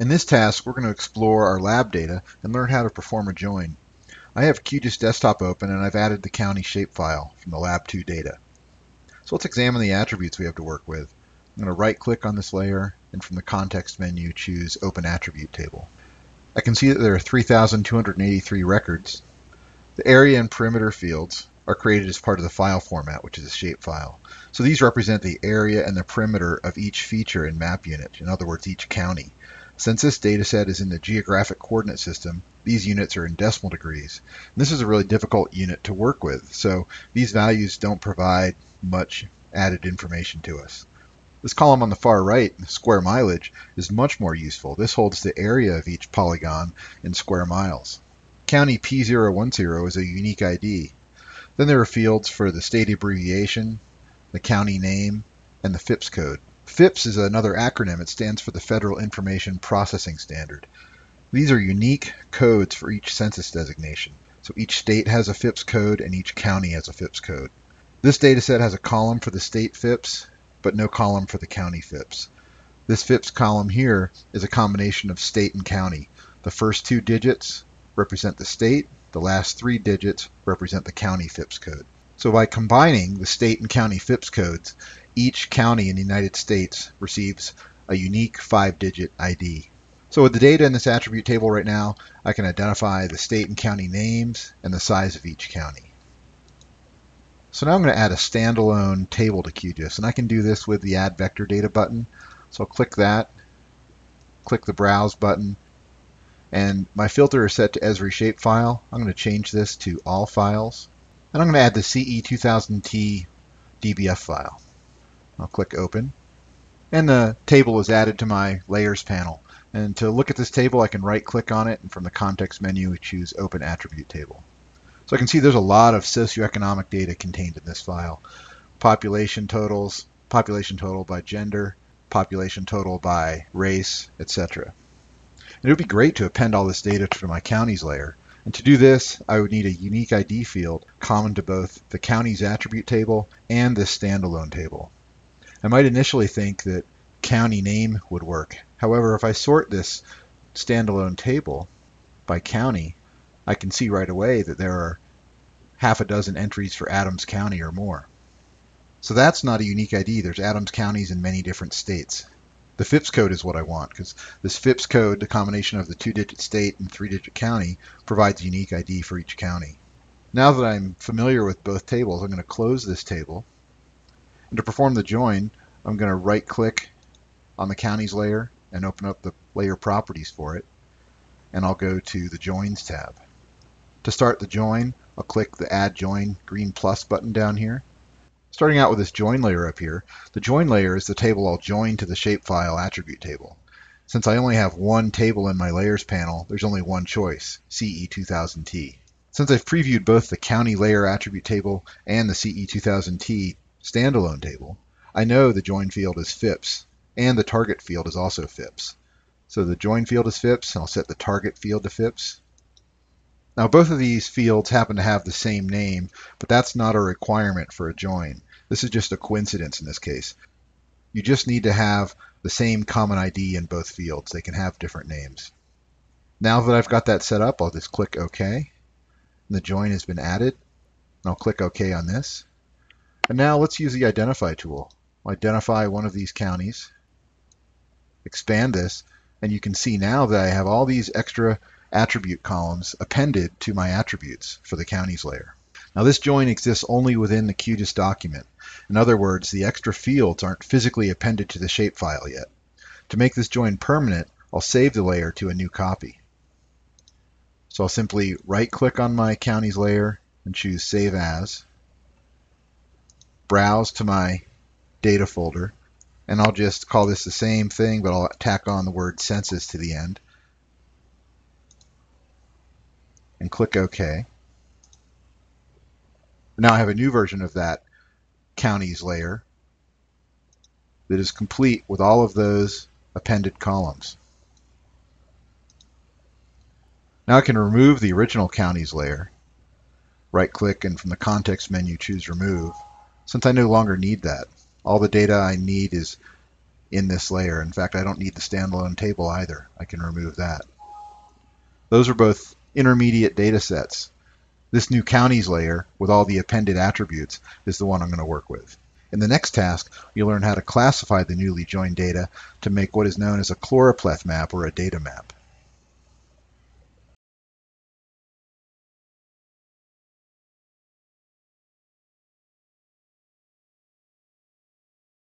In this task, we're going to explore our lab data and learn how to perform a join. I have QGIS Desktop open and I've added the county shapefile from the Lab2 data. So let's examine the attributes we have to work with. I'm going to right click on this layer and from the context menu choose Open Attribute Table. I can see that there are 3,283 records. The area and perimeter fields are created as part of the file format, which is a shapefile. So these represent the area and the perimeter of each feature in map unit, in other words, each county. Since this dataset is in the geographic coordinate system, these units are in decimal degrees. And this is a really difficult unit to work with, so these values don't provide much added information to us. This column on the far right, square mileage, is much more useful. This holds the area of each polygon in square miles. County P010 is a unique ID. Then there are fields for the state abbreviation, the county name, and the FIPS code. FIPS is another acronym. It stands for the Federal Information Processing Standard. These are unique codes for each census designation. So each state has a FIPS code and each county has a FIPS code. This dataset has a column for the state FIPS, but no column for the county FIPS. This FIPS column here is a combination of state and county. The first two digits represent the state, the last three digits represent the county FIPS code. So by combining the state and county FIPS codes, each county in the United States receives a unique five-digit ID. So with the data in this attribute table right now, I can identify the state and county names and the size of each county. So now I'm going to add a standalone table to QGIS, and I can do this with the Add Vector Data button. So I'll click that, click the Browse button, and my filter is set to Esri shapefile. I'm going to change this to All Files, and I'm going to add the CE2000T DBF file. I'll click Open. And the table is added to my Layers panel. And to look at this table, I can right-click on it, and from the context menu, choose Open Attribute Table. So I can see there's a lot of socioeconomic data contained in this file. Population totals, population total by gender, population total by race, etc. It would be great to append all this data to my counties layer. And to do this, I would need a unique ID field common to both the county's attribute table and this standalone table. I might initially think that county name would work. However, if I sort this standalone table by county, I can see right away that there are half a dozen entries for Adams County or more. So that's not a unique ID. There's Adams counties in many different states. The FIPS code is what I want because this FIPS code, the combination of the two-digit state and three-digit county, provides a unique ID for each county. Now that I'm familiar with both tables, I'm going to close this table and to perform the join, I'm going to right click on the counties layer and open up the layer properties for it. And I'll go to the joins tab. To start the join, I'll click the add join green plus button down here. Starting out with this join layer up here, the join layer is the table I'll join to the shapefile attribute table. Since I only have one table in my layers panel, there's only one choice, CE2000T. Since I've previewed both the county layer attribute table and the CE2000T standalone table, I know the join field is FIPS, and the target field is also FIPS. So the join field is FIPS, and I'll set the target field to FIPS. Now both of these fields happen to have the same name, but that's not a requirement for a join. This is just a coincidence in this case. You just need to have the same common ID in both fields. They can have different names. Now that I've got that set up, I'll just click OK. The join has been added. I'll click OK on this. And now let's use the identify tool. I'll identify one of these counties, expand this, and you can see now that I have all these extra attribute columns appended to my attributes for the counties layer. Now this join exists only within the QGIS document. In other words, the extra fields aren't physically appended to the shapefile yet. To make this join permanent, I'll save the layer to a new copy. So I'll simply right click on my counties layer and choose Save As browse to my data folder, and I'll just call this the same thing, but I'll tack on the word census to the end, and click OK. Now I have a new version of that counties layer that is complete with all of those appended columns. Now I can remove the original counties layer, right click and from the context menu choose remove, since I no longer need that. All the data I need is in this layer. In fact, I don't need the standalone table either. I can remove that. Those are both intermediate data sets. This new counties layer with all the appended attributes is the one I'm going to work with. In the next task, you'll learn how to classify the newly joined data to make what is known as a chloropleth map or a data map.